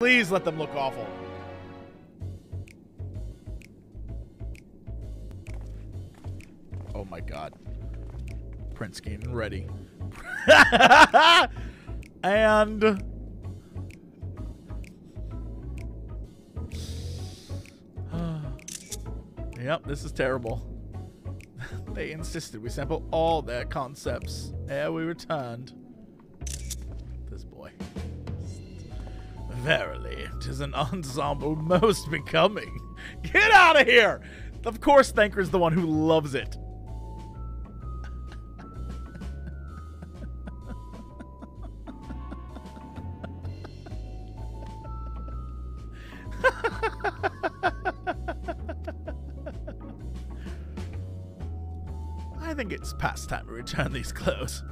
Please let them look awful. Oh my god. Prince getting ready. and Yep, this is terrible. they insisted we sample all their concepts ere we returned. Verily, 'tis an ensemble most becoming. Get out of here! Of course, Thancred's the one who loves it. I think it's past time to return these clothes.